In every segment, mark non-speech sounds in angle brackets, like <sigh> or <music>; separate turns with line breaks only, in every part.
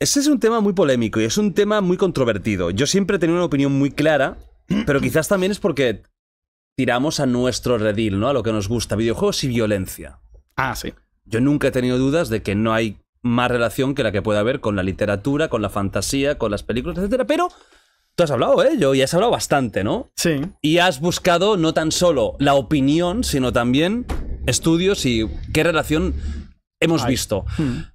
Ese es un tema muy polémico y es un tema muy controvertido. Yo siempre he tenido una opinión muy clara, <clears throat> pero quizás también es porque tiramos a nuestro redil, ¿no? A lo que nos gusta, videojuegos y violencia.
Ah, sí.
Yo nunca he tenido dudas de que no hay más relación que la que puede haber con la literatura, con la fantasía, con las películas, etcétera, pero tú has hablado de ello y has hablado bastante, ¿no?
Sí.
Y has buscado no tan solo la opinión, sino también estudios y qué relación hemos visto.
Hmm.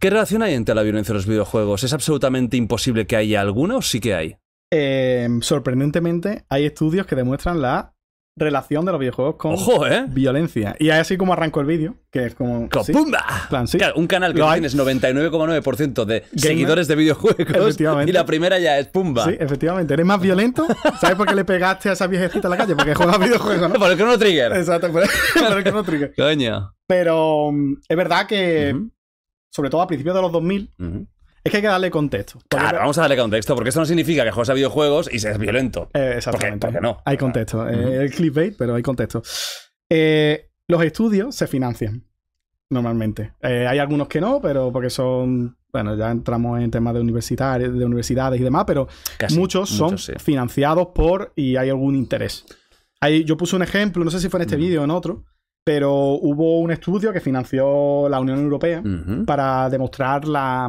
¿Qué relación hay entre la violencia y los videojuegos? ¿Es absolutamente imposible que haya alguna o sí que hay?
Eh, sorprendentemente, hay estudios que demuestran la relación de los videojuegos con
¡Ojo, eh!
violencia. Y así como arranco el vídeo, que es como. sí,
¡Pumba!
plan, sí.
Claro, un canal que
hay.
tienes 99,9% de seguidores de videojuegos
Efectivamente.
y la primera ya es ¡pumba!
Sí, efectivamente. ¿Eres más violento? ¿Sabes por qué le pegaste a esa viejecita en la calle? Porque juega videojuegos, ¿no? <laughs>
Por el Chrono Trigger.
Exacto, por el Chrono Trigger.
Coño.
Pero mm, es verdad que, sobre todo a principios de los 2000,
ujú.
es que hay que darle contexto. Porque-
Claro, vamos a darle contexto, porque esto no significa que juegues a videojuegos y seas violento.
Eh, exactamente.
¿Por qué? ¿Por qué no?
Hay contexto. Eh, el clickbait, pero hay contexto. Eh, los estudios se financian normalmente. Hay algunos que no, pero porque son. Bueno, ya entramos en temas de universitarios, de universidades y demás, pero
Casi,
muchos son
sí.
financiados por y hay algún interés. Hay, yo puse un ejemplo, no sé si fue en este vídeo o en otro, pero hubo un estudio que financió la Unión Europea para demostrar la,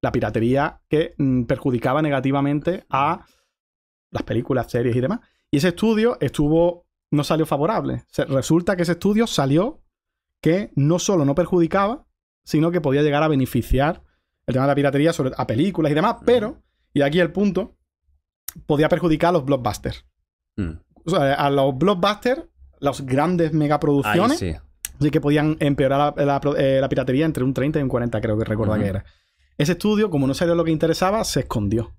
la piratería que mm, perjudicaba negativamente a las películas, series y demás. Y ese estudio estuvo, no salió favorable. Resulta que ese estudio salió que no solo no perjudicaba, sino que podía llegar a beneficiar el tema de la piratería sobre, a películas y demás, pero, y aquí el punto, podía perjudicar a los blockbusters.
Mm.
O sea, a los blockbusters, las grandes megaproducciones,
sí.
Así que podían empeorar la, eh, la piratería entre un 30 y un 40, creo que recuerda que era. Ese estudio, como no salió lo que interesaba, se escondió.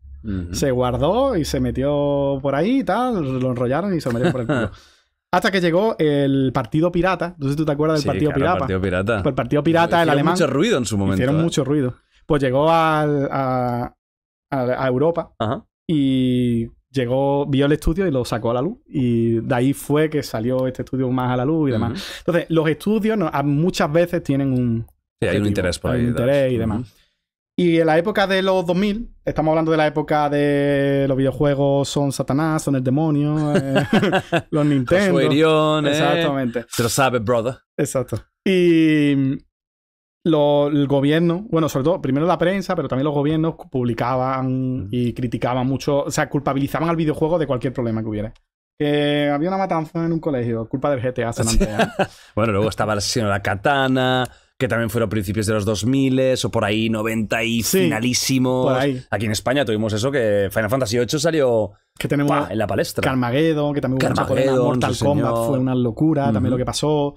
Se guardó y se metió por ahí y tal, lo enrollaron y se lo metieron por el culo. <laughs> Hasta que llegó el Partido Pirata. No sé si tú te acuerdas del
Sí,
Partido
claro,
Pirata.
Partido Pirata.
Pues el Partido Pirata, el alemán,
mucho ruido en su momento.
hicieron
¿eh?
mucho ruido. Pues llegó al- a, a- a Europa
Ajá.
y llegó, vio el estudio y lo sacó a la luz. Y de ahí fue que salió este estudio más a la luz y demás. Entonces, los estudios no- muchas veces tienen un,
Sí, hay un
objetivo,
interés por
hay
ahí.
un interés y demás. Y en la época de los 2000, estamos hablando de la época de los videojuegos son Satanás, son el demonio, eh, <laughs> los <laughs> Nintendo.
Irión, ¿eh?
Exactamente,
Se lo sabe, brother.
exacto. Y lo- el gobierno, bueno, sobre todo, primero la prensa, pero también los gobiernos publicaban y criticaban mucho, o sea, culpabilizaban al videojuego de cualquier problema que hubiera. Que había una matanza en un colegio, culpa del GTA San Andreas. <laughs>
Bueno, luego estaba el asesino de la katana, que también fueron principios de los 2000 o por ahí 90 y
Sí,
finalísimos.
por ahí.
Aquí en España tuvimos eso que Final Fantasy VIII salió
Que tenemos
¡pah! en la palestra.
Carmageddon, que también hubo mucha.
Carmageddon,
Mortal
sí,
Kombat fue una locura, también lo que pasó.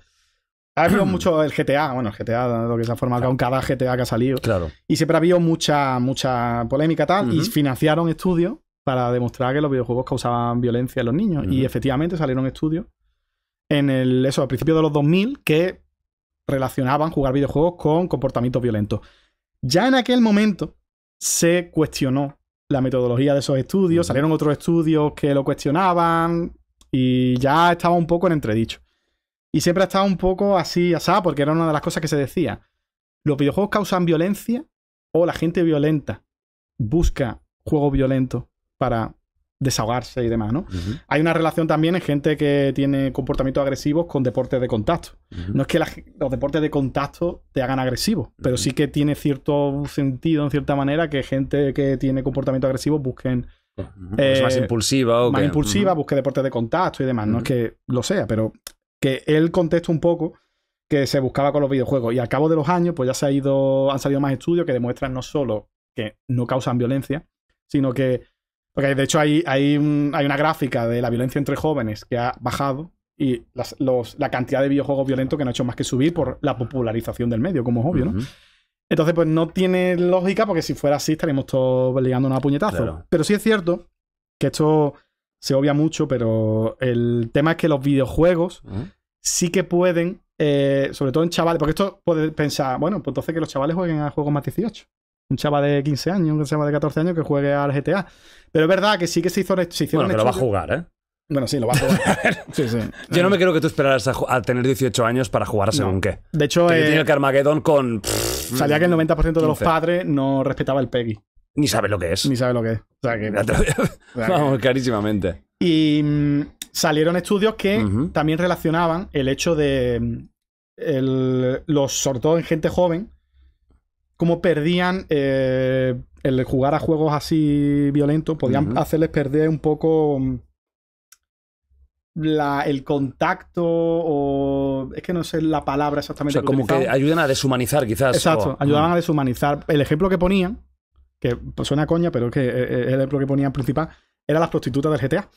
Ha habido <clears throat> mucho el GTA, bueno, el GTA, lo que se ha formado con cada GTA que ha salido.
Claro.
Y siempre ha habido mucha, mucha polémica tal, y financiaron estudios para demostrar que los videojuegos causaban violencia en los niños. Y efectivamente salieron estudios en el, eso, a principios de los 2000 que relacionaban jugar videojuegos con comportamientos violentos. Ya en aquel momento se cuestionó la metodología de esos estudios, salieron otros estudios que lo cuestionaban y ya estaba un poco en entredicho. Y siempre ha estado un poco así, asá, porque era una de las cosas que se decía. ¿Los videojuegos causan violencia o la gente violenta busca juegos violentos para desahogarse y demás, ¿no? Hay una relación también en gente que tiene comportamientos agresivos con deportes de contacto. No es que la- los deportes de contacto te hagan agresivo, pero sí que tiene cierto sentido, en cierta manera, que gente que tiene comportamiento agresivo busquen. Eh,
es más impulsiva o
más
qué?
impulsiva, busque deportes de contacto y demás. No es que lo sea, pero que él contexto un poco que se buscaba con los videojuegos. Y al cabo de los años, pues ya se ha ido, han salido más estudios que demuestran no solo que no causan violencia, sino que. Porque de hecho hay, hay, un- hay una gráfica de la violencia entre jóvenes que ha bajado y las- los- la cantidad de videojuegos violentos que no ha hecho más que subir por la popularización del medio, como es obvio, ¿no? Entonces, pues no tiene lógica porque si fuera así estaríamos todos ligándonos a puñetazo.
Claro.
Pero sí es cierto que esto se obvia mucho, pero el tema es que los videojuegos. Sí que pueden, eh, sobre todo en chavales, porque esto puede pensar, bueno, pues entonces que los chavales jueguen a juegos más 18. Un chaval de 15 años, un chaval de 14 años que juegue al GTA. Pero es verdad que sí que se, hizo, se hicieron
Bueno, que lo va a jugar, ¿eh?
Bueno, sí, lo va a jugar. <laughs> sí, sí.
Yo no me creo que tú esperaras a, tener 18 años para jugar a según
No.
qué.
De hecho, eh,
tenía el Carmageddon con pff,
salía que el 90% de los
15.
padres no respetaba el PEGI.
Ni sabe lo que es.
Ni sabe lo que es. O sea que- <laughs> o sea que-
Vamos, clarísimamente.
Y mm, salieron estudios que también relacionaban el hecho de mm, el- los, sobre todo en gente joven, cómo perdían eh, el jugar a juegos así violentos, podían hacerles perder un poco mm, la- el contacto o es que no sé la palabra
O
exactamente.
sea, como que ayudan a deshumanizar, quizás.
Exacto,
o-
ayudaban a deshumanizar. El ejemplo que ponían, que pues, suena a coña, pero es que eh, el ejemplo que ponían principal, era las prostitutas del GTA.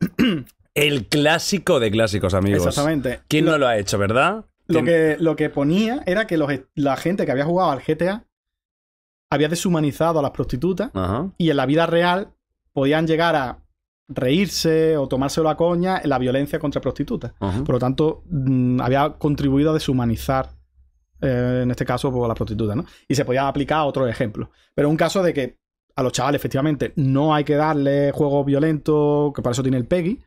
<clears throat>
El clásico de clásicos, amigos.
Exactamente.
¿Quién
Lo-
no lo ha hecho, verdad?
Lo
¿Quién-
que, lo que ponía era que los- la gente que había jugado al GTA había deshumanizado a las prostitutas
Ajá.
y en la vida real podían llegar a reírse o tomárselo a coña en la violencia contra prostitutas.
ajá.
Por lo tanto, mm, había contribuido a deshumanizar, eh, en este caso, pues, a las prostitutas, ¿no? Y se podía aplicar a otros ejemplos. Pero un caso de que a los chavales, efectivamente, no hay que darle juegos violentos, que para eso tiene el PEGI,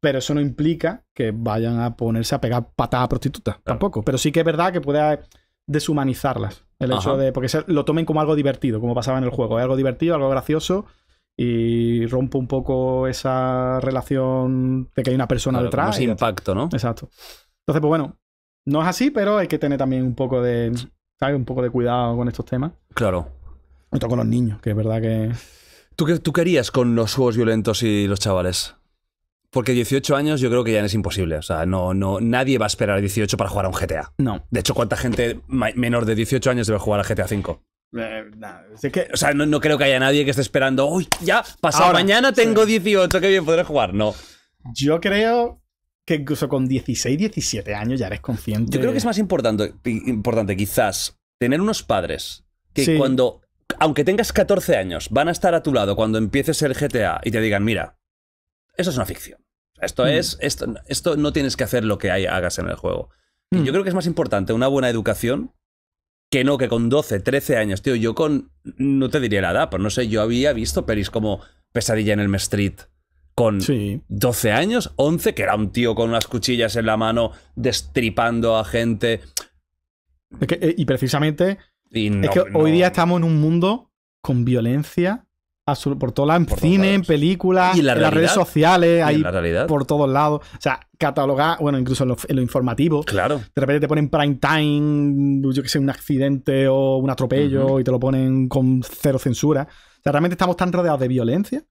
pero eso no implica que vayan a ponerse a pegar patadas a prostitutas, tampoco. Pero sí que es verdad que puede deshumanizarlas. El hecho de. Porque se- lo tomen como algo divertido, como pasaba en el juego. Es algo divertido, algo gracioso. Y rompe un poco esa relación de que hay una persona
Claro,
detrás.
ese impacto, ¿no?
Exacto. Entonces, pues bueno, no es así, pero hay que tener también un poco de, ¿sabes? Un poco de cuidado con estos temas.
Claro.
Todo con los niños, que es verdad que...
¿Tú qué, ¿Tú qué harías con los juegos violentos y los chavales? Porque 18 años yo creo que ya es imposible. O sea, no, no, nadie va a esperar a 18 para jugar a un GTA.
No.
De hecho, ¿cuánta gente menor de 18 años debe jugar a GTA V?
Eh, nada, es que...
O sea, no, no creo que haya nadie que esté esperando, uy, ya, pasado
Ahora,
mañana tengo
sí.
18, qué bien podré jugar. No.
Yo creo que incluso con 16, 17 años ya eres consciente...
Yo creo que es más importante, importante quizás tener unos padres que
Sí.
cuando, aunque tengas 14 años, van a estar a tu lado cuando empieces el GTA y te digan, mira, eso es una ficción. Esto
Mm.
es, esto, esto no tienes que hacer lo que hay- hagas en el juego. Y
Mm.
yo creo que es más importante una buena educación que no que con 12, 13 años, tío, yo con, no te diría la edad, pero no sé, yo había visto pelis como Pesadilla en el Street con
Sí.
12 años, 11, que era un tío con unas cuchillas en la mano destripando a gente.
Eh, y precisamente
Y no-
es que hoy día estamos en un mundo con violencia por todas las en
Por todos
cine, en
lados.
películas,
en la
en las redes sociales,
realidad.
por todos lados. O sea, catalogar, bueno, incluso en lo, en lo informativo.
Claro.
De repente te ponen prime time, yo que sé, un accidente o un atropello y te lo ponen con cero censura. O sea, realmente estamos tan rodeados de violencia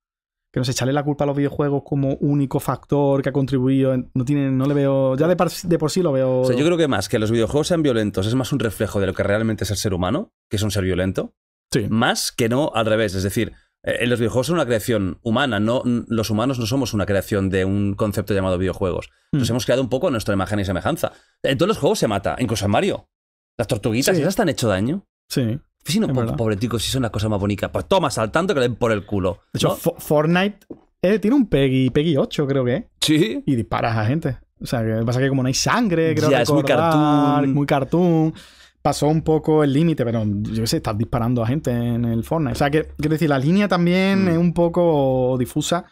que nos echarle la culpa a los videojuegos como único factor que ha contribuido. No tiene, no le veo. Ya de, par- de por sí lo veo.
O sea, yo creo que más que los videojuegos sean violentos es más un reflejo de lo que realmente es el ser humano, que es un ser violento,
Sí.
más que no al revés. Es decir, eh, los videojuegos son una creación humana, no, los humanos no somos una creación de un concepto llamado videojuegos. Nos
Mm.
hemos creado un poco a nuestra imagen y semejanza. En todos los juegos se mata, incluso en Mario. Las tortuguitas,
Sí.
esas te han hecho daño.
Sí.
Pues si no, po-
verdad.
pobreticos, si son una cosa más bonita. Pues toma, saltando que le den por el culo.
De hecho, Fortnite eh, tiene un Peggy, Peggy 8, creo que es.
Sí.
Y disparas a gente. O sea, que pasa que como no hay sangre, creo
Ya, es muy cartoon.
Muy cartoon. Pasó un poco el límite, pero yo qué sé, estás disparando a gente en el Fortnite. O sea, que quiero decir, la línea también
Mm.
es un poco difusa.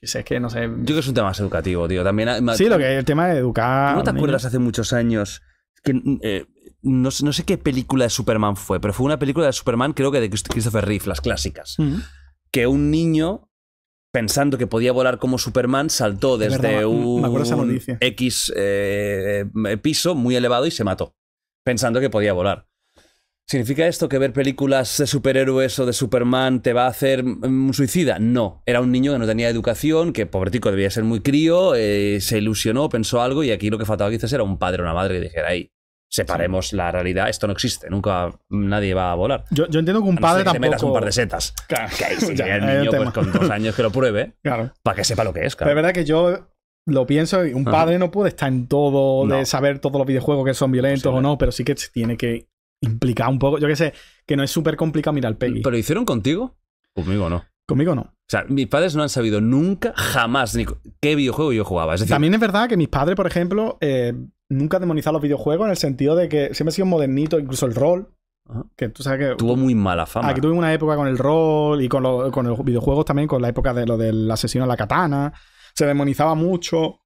Es que no sé.
Yo creo que es un tema más educativo, tío. También, ha-
Sí, lo que es el tema de educar.
¿Tú ¿No te acuerdas hace muchos años que eh, no, sé- no sé qué película de Superman fue, pero fue una película de Superman, creo que de Christ- Christopher Reeve, las clásicas.
Mm.
Que un niño, pensando que podía volar como Superman, saltó
Es
desde
verdad,
un. X eh, piso muy elevado y se mató, pensando que podía volar. ¿Significa esto que ver películas de superhéroes o de Superman te va a hacer mm, un suicida? No. Era un niño que no tenía educación, que pobretico debía ser muy crío, eh, se ilusionó, pensó algo y aquí lo que faltaba quizás era un padre o una madre que dijera, ahí, separemos la realidad, esto no existe, nunca nadie va a volar.
Yo, yo entiendo que un
A no
padre
que te metas
tampoco.
un par de setas.
Claro,
Que ahí sí, <laughs>
ya,
el niño pues, con dos años que lo pruebe, <laughs>
Claro.
para que sepa lo que es,
Pero es
claro.
verdad que yo lo pienso y un
Ajá.
padre no puede estar en todo, de
No.
saber todos los videojuegos que son violentos
Posible.
o no, pero sí que tiene que implicar un poco. Yo que sé, que no es súper complicado mirar Peggy.
¿Pero lo hicieron contigo? Conmigo no.
Conmigo no.
O sea, mis padres no han sabido nunca, jamás, ni qué videojuego yo jugaba. Es decir,
También es verdad que mis padres, por ejemplo, eh, nunca han demonizado los videojuegos en el sentido de que siempre ha sido modernito, incluso el rol. Que tú sabes que.
tuvo muy mala fama.
Aquí tuvimos una época con el rol y con, lo- con los videojuegos también, con la época de lo del asesino a la katana. Se demonizaba mucho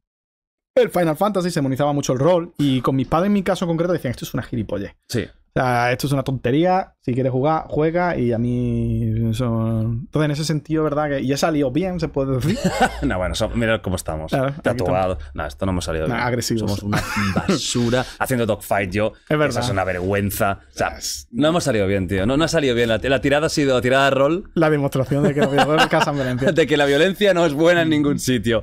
el Final Fantasy, se demonizaba mucho el rol. Y con mis padres, en mi caso concreto, decían, esto es una gilipollez.
Sí.
O sea, esto es una tontería. Si quieres jugar, juega. Y a mí. Eso... Entonces, en ese sentido, ¿verdad? Que... Y he salido bien, se puede decir. <laughs>
no, bueno, so- mira cómo estamos.
Claro,
Tatuado. No, esto no hemos salido
Nah,
bien.
agresivos.
Somos una basura. <laughs> Haciendo dogfight yo.
Es verdad.
Eso es una vergüenza. O sea, no hemos salido bien, tío. No, no ha salido bien. La, la tirada ha sido tirada de rol
La demostración de que casan violencia. <laughs>
de que la violencia no es buena en ningún sitio.